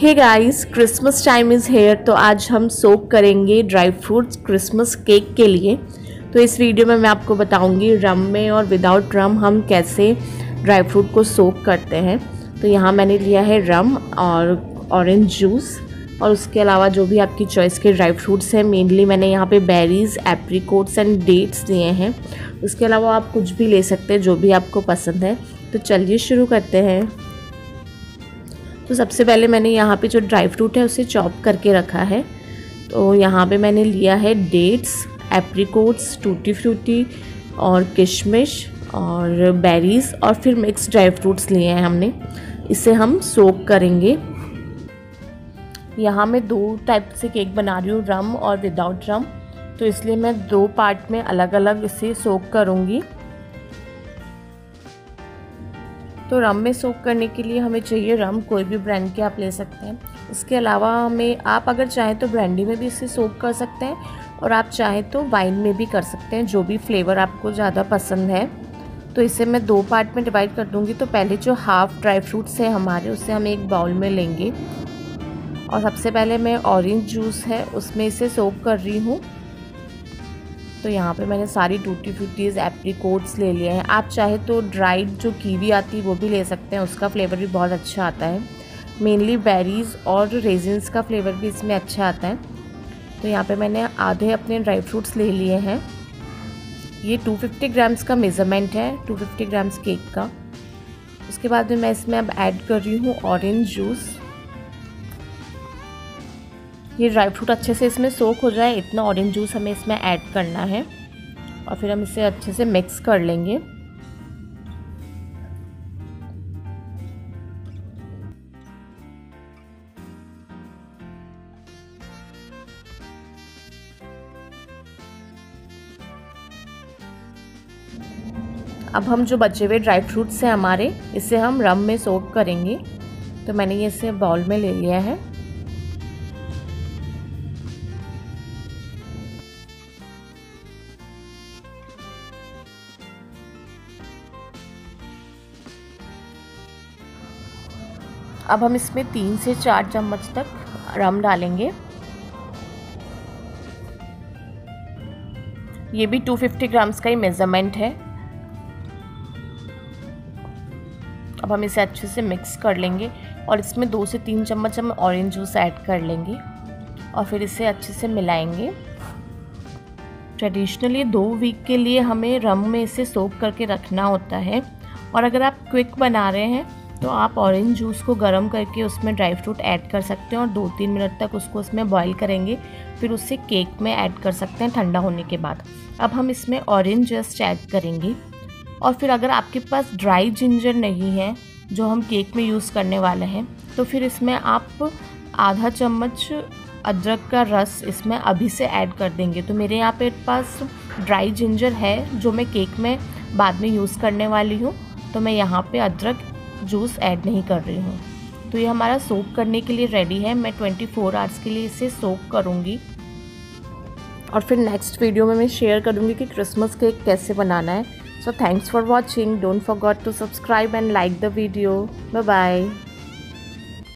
Hey guys Christmas time is here तो आज हम सोक करेंगे ड्राई फ्रूट्स क्रिसमस केक के लिए। तो इस वीडियो में मैं आपको बताऊँगी रम में और विदाउट रम हम कैसे ड्राई फ्रूट को सोक करते हैं। तो यहाँ मैंने लिया है रम और ऑरेंज जूस और उसके अलावा जो भी आपकी चॉइस के ड्राई फ्रूट्स हैं मेनली मैंने यहाँ पे बेरीज़ एप्रीकोट्स एंड डेट्स लिए हैं। उसके अलावा आप कुछ भी ले सकते हैं, जो भी आपको पसंद है। तो चलिए शुरू करते हैं। तो सबसे पहले मैंने यहाँ पे जो ड्राई फ्रूट है उसे चॉप करके रखा है। तो यहाँ पे मैंने लिया है डेट्स, एप्रीकोट्स, टूटी फ्रूटी और किशमिश और बेरीज़ और फिर मिक्स ड्राई फ्रूट्स लिए हैं हमने। इसे हम सोक करेंगे। यहाँ मैं दो टाइप से केक बना रही हूँ, रम और विदाउट रम। तो इसलिए मैं दो पार्ट में अलग अलग इसे सोक करूँगी। तो रम में सोक करने के लिए हमें चाहिए रम कोई भी ब्रांड के आप ले सकते हैं। इसके अलावा हमें, आप अगर चाहें तो ब्रांडी में भी इसे सोक कर सकते हैं और आप चाहें तो वाइन में भी कर सकते हैं, जो भी फ्लेवर आपको ज़्यादा पसंद है। तो इसे मैं दो पार्ट में डिवाइड कर दूँगी। तो पहले जो हाफ़ ड्राई फ्रूट्स हैं हमारे, उसे हम एक बाउल में लेंगे। और सबसे पहले मैं ऑरेंज जूस है, उसमें इसे सोक कर रही हूँ। तो यहाँ पे मैंने सारी टूटी फ्रूटीज़ एप्रीकोट्स ले लिए हैं। आप चाहे तो ड्राइड जो कीवी आती है, वो भी ले सकते हैं। उसका फ्लेवर भी बहुत अच्छा आता है। मेनली बेरीज़ और रेजिन्स का फ्लेवर भी इसमें अच्छा आता है। तो यहाँ पे मैंने आधे अपने ड्राई फ्रूट्स ले लिए हैं। ये 250 ग्राम्स का मेज़रमेंट है 250 ग्राम्स केक का। उसके बाद में मैं इसमें अब ऐड कर रही हूँ ऑरेंज जूस ये ड्राई फ्रूट अच्छे से इसमें सोख हो जाए, इतना ऑरेंज जूस हमें इसमें ऐड करना है। और फिर हम इसे अच्छे से मिक्स कर लेंगे। अब हम जो बचे हुए ड्राई फ्रूट्स हैं हमारे, इसे हम रम में सोक करेंगे। तो मैंने ये इसे बाउल में ले लिया है। अब हम इसमें तीन से चार चम्मच तक रम डालेंगे। ये भी 250 ग्राम्स का ही मेज़रमेंट है। अब हम इसे अच्छे से मिक्स कर लेंगे और इसमें दो से तीन चम्मच हम ऑरेंज जूस ऐड कर लेंगे और फिर इसे अच्छे से मिलाएँगे। ट्रेडिशनली दो वीक के लिए हमें रम में इसे सोप करके रखना होता है। और अगर आप क्विक बना रहे हैं तो आप ऑरेंज जूस को गर्म करके उसमें ड्राई फ्रूट ऐड कर सकते हैं और दो तीन मिनट तक उसको उसमें बॉईल करेंगे, फिर उससे केक में ऐड कर सकते हैं ठंडा होने के बाद। अब हम इसमें ऑरेंज जस्ट ऐड करेंगे और फिर अगर आपके पास ड्राई जिंजर नहीं है, जो हम केक में यूज़ करने वाले हैं तो फिर इसमें आप आधा चम्मच अदरक का रस इसमें अभी से ऐड कर देंगे। तो मेरे यहाँ पे पास ड्राई जिंजर है, जो मैं केक में बाद में यूज़ करने वाली हूँ तो मैं यहाँ पे अदरक जूस ऐड नहीं कर रही हूँ। तो ये हमारा सोप करने के लिए रेडी है। मैं 24 फोर आवर्स के लिए इसे सोप करूँगी। और फिर नेक्स्ट वीडियो में मैं शेयर करूँगी कि क्रिसमस केक कैसे बनाना है। So thanks for watching don't forgot to subscribe and like the video bye bye